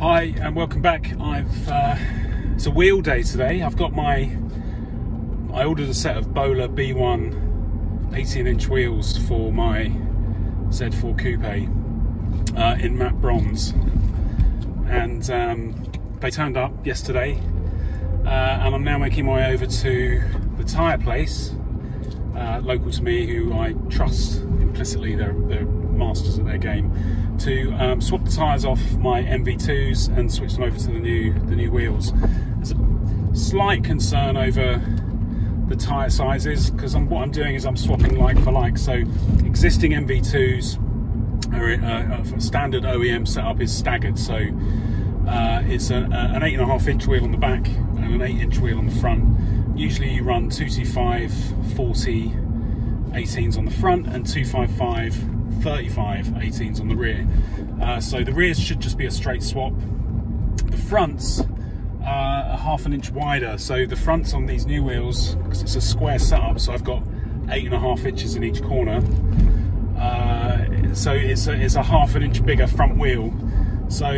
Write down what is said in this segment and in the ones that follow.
Hi and welcome back. I've uh, it's a wheel day today. I've got my I ordered a set of Bola B1 18 inch wheels for my Z4 Coupe uh, in matte bronze and um, they turned up yesterday uh, and I'm now making my way over to the tyre place uh, local to me who I trust implicitly they're, they're masters at their game to um, swap the tyres off my MV2s and switch them over to the new the new wheels. There's a slight concern over the tyre sizes because what I'm doing is I'm swapping like for like. So existing MV2s are uh, a standard OEM setup is staggered. So uh, it's a, a, an eight and a half inch wheel on the back and an eight inch wheel on the front. Usually you run 225, 40, 18s on the front and 255 35 18s on the rear. Uh, so the rears should just be a straight swap. The fronts are a half an inch wider. So the fronts on these new wheels, because it's a square setup, so I've got eight and a half inches in each corner. Uh, so it's a, it's a half an inch bigger front wheel. So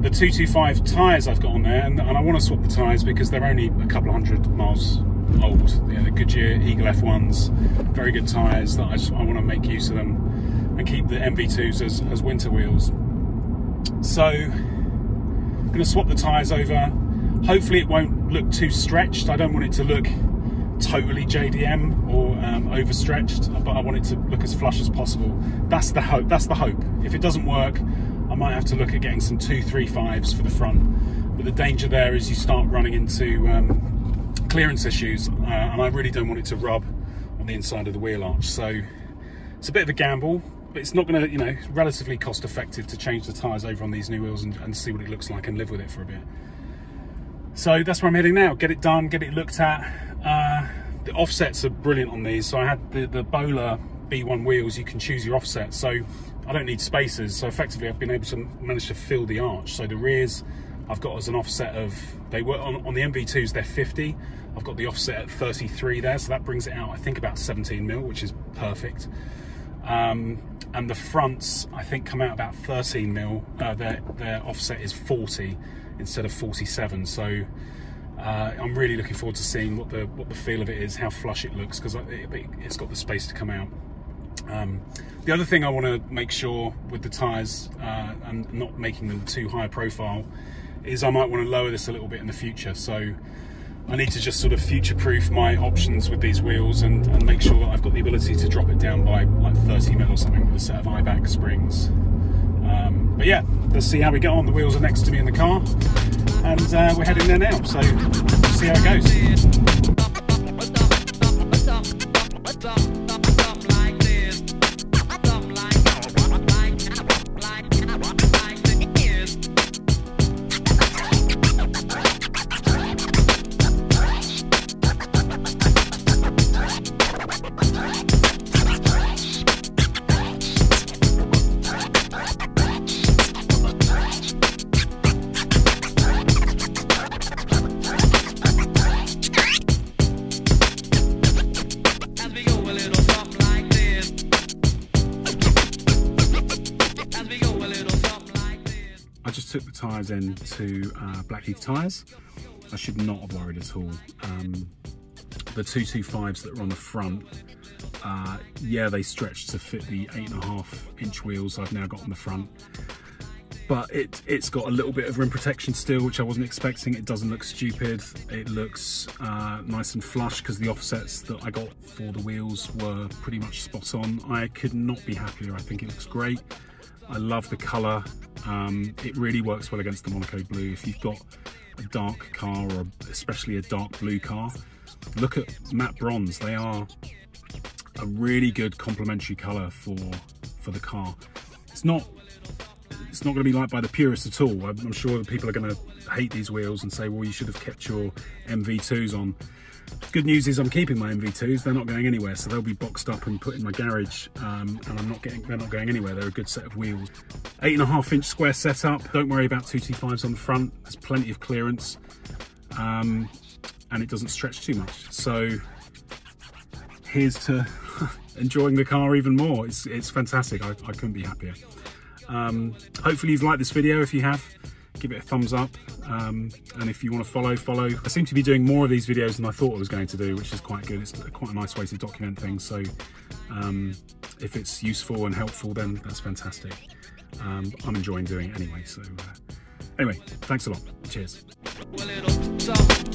the 225 tyres I've got on there, and, and I want to swap the tyres because they're only a couple of hundred miles old. You the Goodyear Eagle F1s, very good tyres that I I want to make use of them and keep the MV2s as, as winter wheels. So I'm going to swap the tyres over. Hopefully it won't look too stretched. I don't want it to look totally JDM or um, overstretched, but I want it to look as flush as possible. That's the hope. That's the hope. If it doesn't work, I might have to look at getting some two three fives for the front. But the danger there is you start running into um, clearance issues, uh, and I really don't want it to rub on the inside of the wheel arch. So it's a bit of a gamble, it's not going to, you know, relatively cost effective to change the tyres over on these new wheels and, and, see what it looks like and live with it for a bit. So that's where I'm heading now. Get it done, get it looked at. Uh, the offsets are brilliant on these. So I had the, the Bola B1 wheels, you can choose your offset. So I don't need spacers. So effectively I've been able to manage to fill the arch. So the rears I've got as an offset of, they were on, on the MV2s, they're 50. I've got the offset at 33 there. So that brings it out, I think about 17 mil, which is perfect. Um, and the fronts I think come out about 13 mil. Uh, their their offset is 40 instead of 47. So uh, I'm really looking forward to seeing what the what the feel of it is, how flush it looks, because it, has got the space to come out. Um, the other thing I want to make sure with the tyres uh, and not making them too high profile is I might want to lower this a little bit in the future. So I need to just sort of future-proof my options with these wheels and, and, make sure that I've got the ability to drop it down by like 30 mil or something with a set of Eibach springs. Um, but yeah, let's see how we get on. The wheels are next to me in the car and uh, we're heading there now, so see how it goes. Took the tyres in to uh, Blackheath Tyres. I should not have worried at all. Um, the 225s that are on the front, uh, yeah, they stretch to fit the eight and a half inch wheels I've now got on the front. But it, it's got a little bit of rim protection still, which I wasn't expecting. It doesn't look stupid. It looks uh, nice and flush because the offsets that I got for the wheels were pretty much spot on. I could not be happier. I think it looks great. I love the colour. Um, it really works well against the Monaco Blue. If you've got a dark car or especially a dark blue car, look at matte bronze. They are a really good complementary colour for for the car. It's not it's not going to be liked by the purists at all. I'm sure that people are going to hate these wheels and say, well, you should have kept your MV2s on. Good news is I'm keeping my MV2s. They're not going anywhere, so they'll be boxed up and put in my garage, um, and I'm not getting. They're not going anywhere. They're a good set of wheels. Eight and a half inch square setup. Don't worry about 225s on the front. There's plenty of clearance, um, and it doesn't stretch too much. So here's to enjoying the car even more. It's it's fantastic. I, I couldn't be happier. Um, hopefully you've liked this video. If you have, give it a thumbs up. Um, and if you want to follow, follow. I seem to be doing more of these videos than I thought I was going to do, which is quite good. It's quite a nice way to document things. So um, if it's useful and helpful, then that's fantastic. Um, I'm enjoying doing it anyway. So uh, anyway, thanks a lot. Cheers. Little, little,